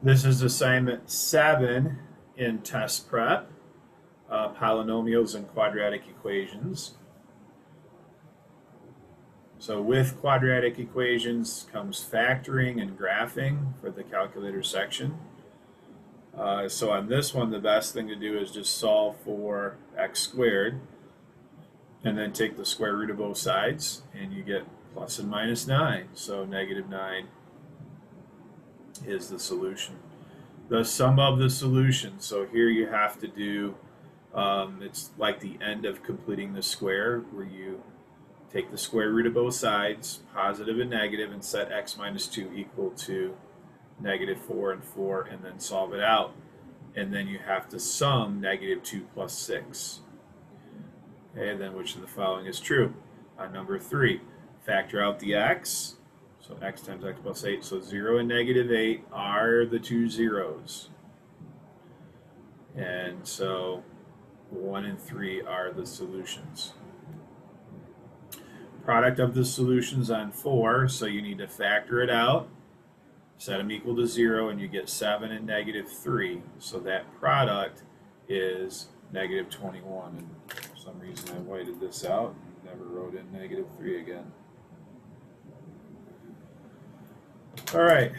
This is assignment seven in test prep, uh, polynomials and quadratic equations. So with quadratic equations comes factoring and graphing for the calculator section. Uh, so on this one, the best thing to do is just solve for x squared and then take the square root of both sides and you get plus and minus 9. So negative 9 is the solution. The sum of the solution. So here you have to do, um, it's like the end of completing the square where you take the square root of both sides, positive and negative, and set x minus 2 equal to negative 4 and 4, and then solve it out. And then you have to sum negative 2 plus 6. Okay, then which of the following is true? Number 3, factor out the x, so x times x plus 8. So 0 and negative 8 are the two zeros. And so 1 and 3 are the solutions. Product of the solutions on 4, so you need to factor it out, set them equal to 0, and you get 7 and negative 3. So that product is negative 21. And for some reason I whited this out and never wrote in negative 3 again. All right,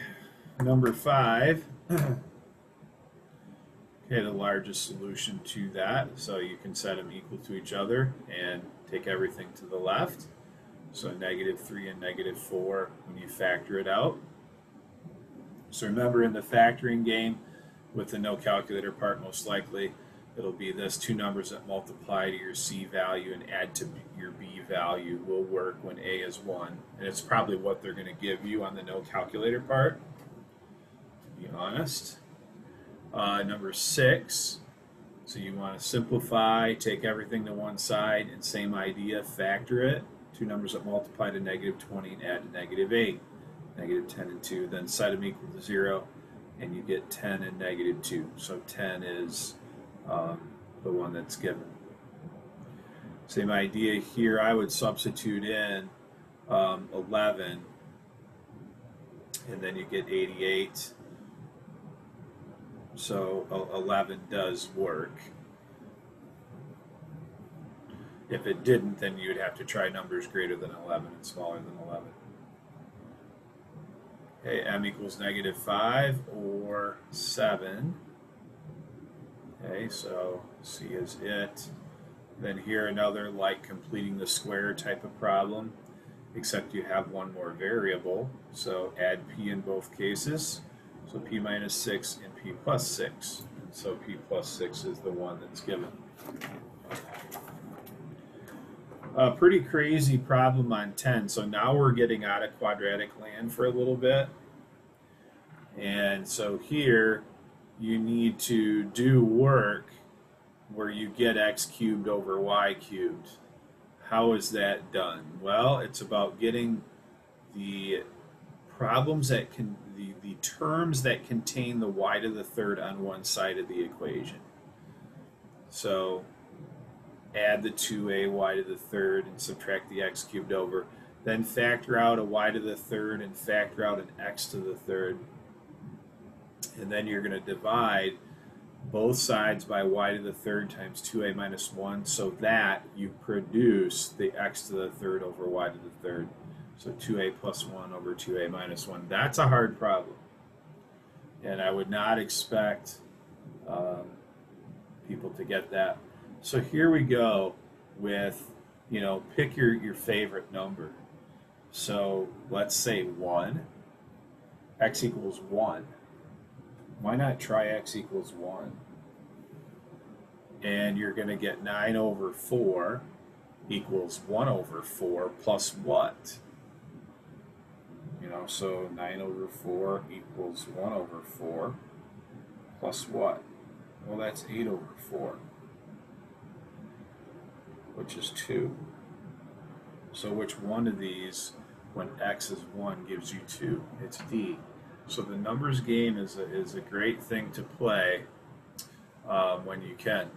number five. okay, the largest solution to that. So you can set them equal to each other and take everything to the left. So negative 3 and negative 4 when you factor it out. So remember in the factoring game, with the no calculator part, most likely it'll be this two numbers that multiply to your C value and add to your B value will work when A is 1. And it's probably what they're going to give you on the no calculator part, to be honest. Uh, number 6, so you want to simplify, take everything to one side, and same idea, factor it. Two numbers that multiply to negative 20 and add to negative 8. Negative 10 and 2, then set them equal to 0, and you get 10 and negative 2. So 10 is um, the one that's given. Same idea here, I would substitute in um, 11 and then you get 88. So 11 does work. If it didn't, then you'd have to try numbers greater than 11 and smaller than 11. Okay, m equals negative 5 or 7. Okay, so C is it. Then here another like completing the square type of problem, except you have one more variable. So add P in both cases. So P minus 6 and P plus 6. And so P plus 6 is the one that's given. A pretty crazy problem on 10. So now we're getting out of quadratic land for a little bit. And so here you need to do work where you get x cubed over y cubed. How is that done? Well, it's about getting the problems that can the, the terms that contain the y to the third on one side of the equation. So add the 2a y to the third and subtract the x cubed over. Then factor out a y to the third and factor out an x to the third and then you're going to divide both sides by y to the third times 2a minus 1 so that you produce the x to the third over y to the third. So 2a plus 1 over 2a minus 1. That's a hard problem. And I would not expect um, people to get that. So here we go with, you know, pick your, your favorite number. So let's say 1. x equals 1 why not try x equals 1? And you're going to get 9 over 4 equals 1 over 4 plus what? You know, so 9 over 4 equals 1 over 4 plus what? Well, that's 8 over 4, which is 2. So which one of these, when x is 1, gives you 2? It's D. So the numbers game is a, is a great thing to play um, when you can.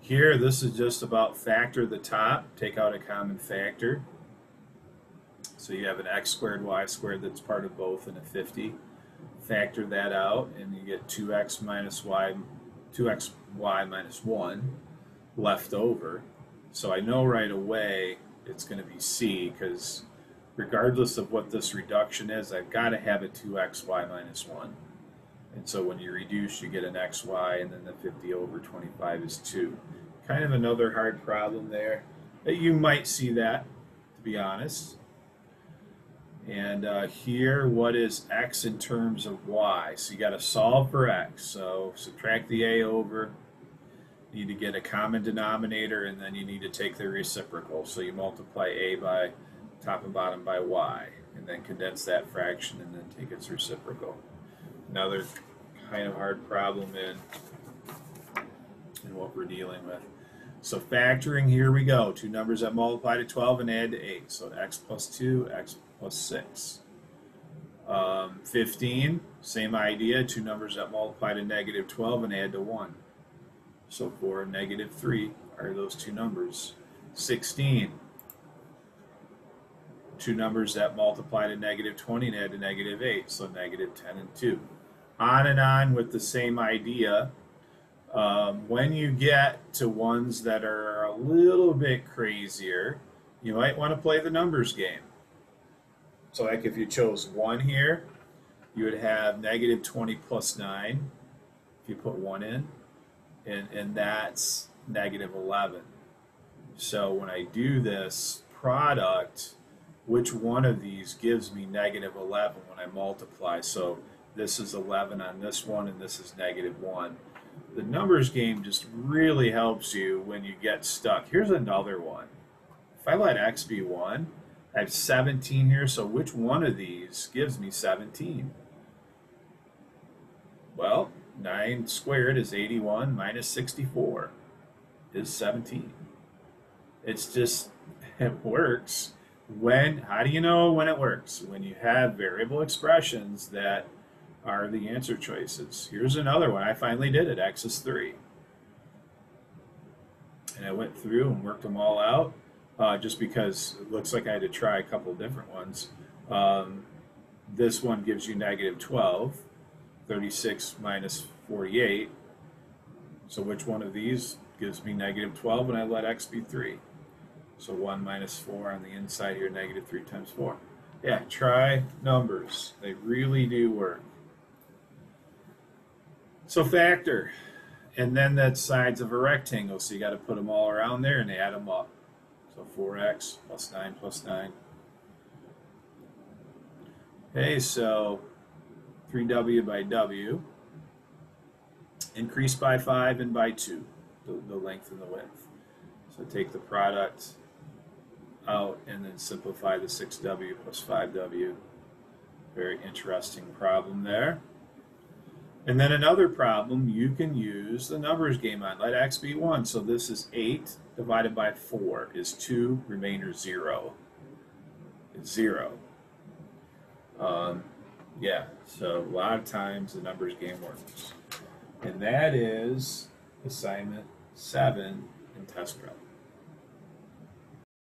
Here, this is just about factor the top, take out a common factor. So you have an x squared, y squared that's part of both and a 50. factor that out, and you get 2x minus y, 2xy minus 1 left over. So I know right away it's going to be c because regardless of what this reduction is, I've got to have a 2xy minus 1. And so when you reduce, you get an xy, and then the 50 over 25 is 2. Kind of another hard problem there. You might see that, to be honest. And uh, here, what is x in terms of y? So you got to solve for x. So subtract the a over. You need to get a common denominator, and then you need to take the reciprocal. So you multiply a by top and bottom by y, and then condense that fraction, and then take its reciprocal. Another kind of hard problem in, in what we're dealing with. So factoring, here we go. Two numbers that multiply to 12 and add to 8. So x plus 2, x plus 6. Um, 15, same idea. Two numbers that multiply to negative 12 and add to 1. So 4 and negative 3 are those two numbers. 16, two numbers that multiply to negative 20 and add to negative 8. So negative 10 and 2. On and on with the same idea. Um, when you get to ones that are a little bit crazier, you might want to play the numbers game. So like if you chose 1 here, you would have negative 20 plus 9 if you put 1 in, and, and that's negative 11. So when I do this product, which one of these gives me negative 11 when I multiply? So this is 11 on this one, and this is negative 1 the numbers game just really helps you when you get stuck. Here's another one. If I let x be 1, I have 17 here, so which one of these gives me 17? Well, 9 squared is 81 minus 64 is 17. It's just, it works. When, how do you know when it works? When you have variable expressions that are the answer choices. Here's another one. I finally did it, x is 3. And I went through and worked them all out uh, just because it looks like I had to try a couple different ones. Um, this one gives you negative 12, 36 minus 48. So which one of these gives me negative 12 when I let x be 3? So 1 minus 4 on the inside here, negative 3 times 4. Yeah, try numbers. They really do work. So factor, and then that's sides of a rectangle. So you got to put them all around there and add them up. So 4x plus 9 plus 9. Okay, so 3w by w. Increase by 5 and by 2, the, the length and the width. So take the product out and then simplify the 6w plus 5w. Very interesting problem there. And then another problem, you can use the numbers game on. Let x be 1. So this is 8 divided by 4 is 2, remainder 0. It's 0. Um, yeah, so a lot of times the numbers game works. And that is assignment 7 in test prep.